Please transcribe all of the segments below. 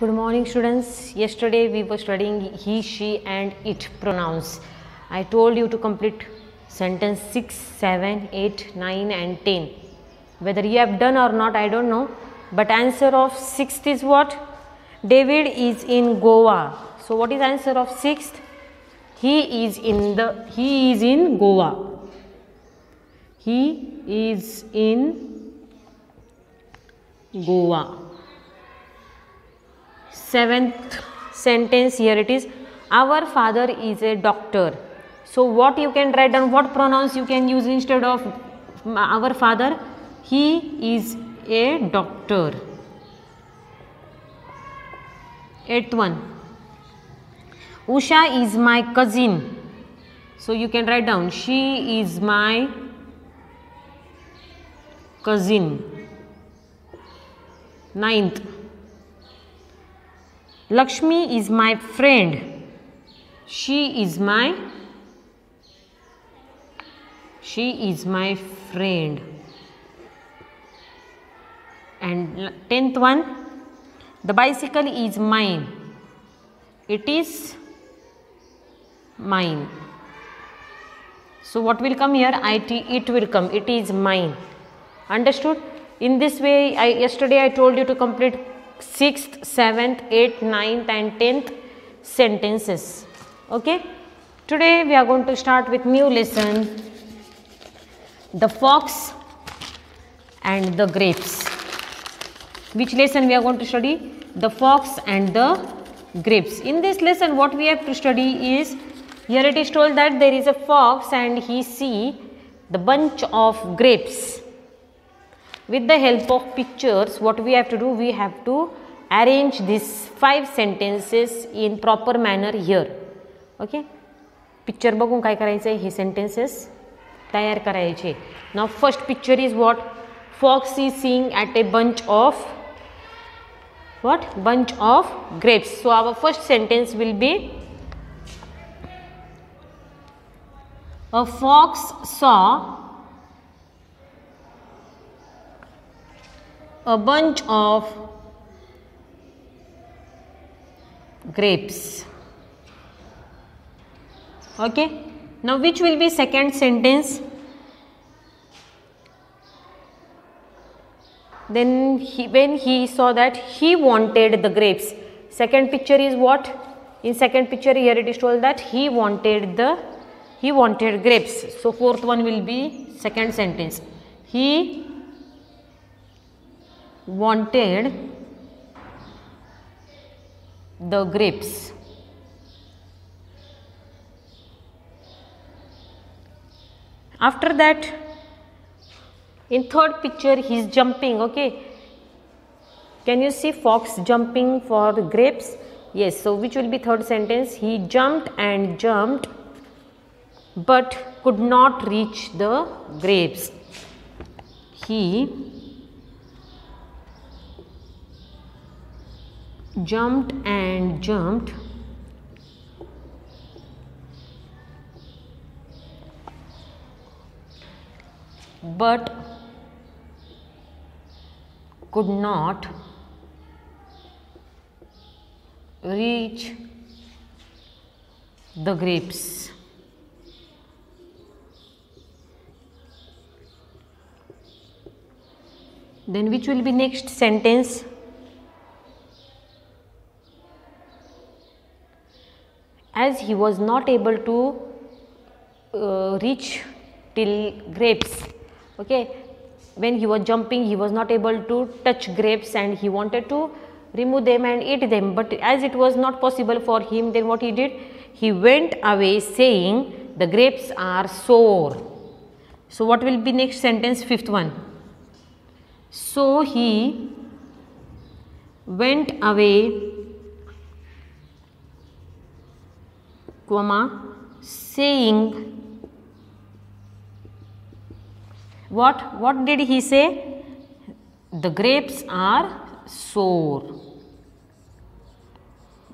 Good morning, students. Yesterday we were studying he, she, and it pronouns. I told you to complete sentence 6, 7, 8, 9, and 10. Whether you have done or not, I don't know. But answer of sixth is what? David is in Goa. So what is answer of sixth? He is in the he is in Goa. He is in Goa. Seventh sentence here it is our father is a doctor. So what you can write down what pronouns you can use instead of our father he is a doctor. Eighth one Usha is my cousin. So you can write down she is my cousin. Ninth Lakshmi is my friend. She is my she is my friend. And tenth one the bicycle is mine. It is mine. So what will come here? It, it will come. It is mine. Understood? In this way, I, yesterday I told you to complete 6th, 7th, 8th, 9th and 10th sentences. Okay? Today we are going to start with new lesson. The fox and the grapes. Which lesson we are going to study? The fox and the grapes. In this lesson what we have to study is here it is told that there is a fox and he see the bunch of grapes With the help of pictures what we have to do we have to arrange these five sentences in proper manner here. Okay. Picture बघून काय करायचं आहे हे sentences तयार करायचे नाव first picture is what fox is seeing at a bunch of what bunch of grapes so our first sentence will be a fox saw a bunch of grapes. Okay? Now which will be second sentence? Then he, when he saw that he wanted the grapes. Second picture is what? In second picture here it is told that he wanted the he wanted grapes. So fourth one will be second sentence. He wanted the grapes. After that in third picture he is jumping okay? Can you see fox jumping for grapes? Yes so which will be third sentence? He jumped and jumped but could not reach the grapes. He jumped and jumped but could not reach the grapes. Then which will be next sentence? As he was not able to uh, reach till grapes, okay, when he was jumping he was not able to touch grapes and he wanted to remove them and eat them. But as it was not possible for him then what he did? He went away saying the grapes are sore. so what will be next sentence? Fifth one. So he went away comma saying what what did he say? The grapes are sour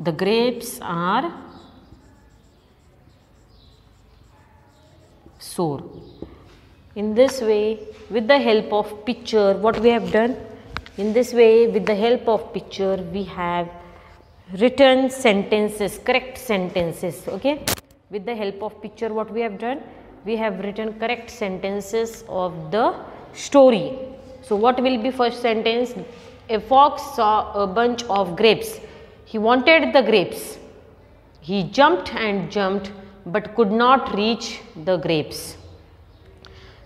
the grapes are sour in this way with the help of picture what we have done? In this way with the help of picture we have written sentences correct sentences okay? With the help of picture what we have done? We have written correct sentences of the story. So what will be first sentence? A fox saw a bunch of grapes. He wanted the grapes. He jumped and jumped but could not reach the grapes.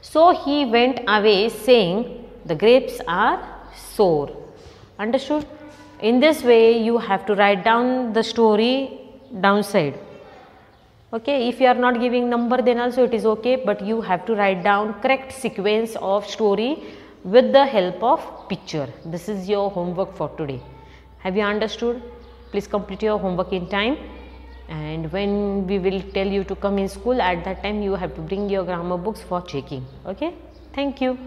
So he went away saying the grapes are sore. understood in this way you have to write down the story downside. Okay if you are not giving number then also it is okay but you have to write down correct sequence of story with the help of picture. This is your homework for today. Have you understood? Please complete your homework in time. And when we will tell you to come in school at that time you have to bring your grammar books for checking. Okay? Thank you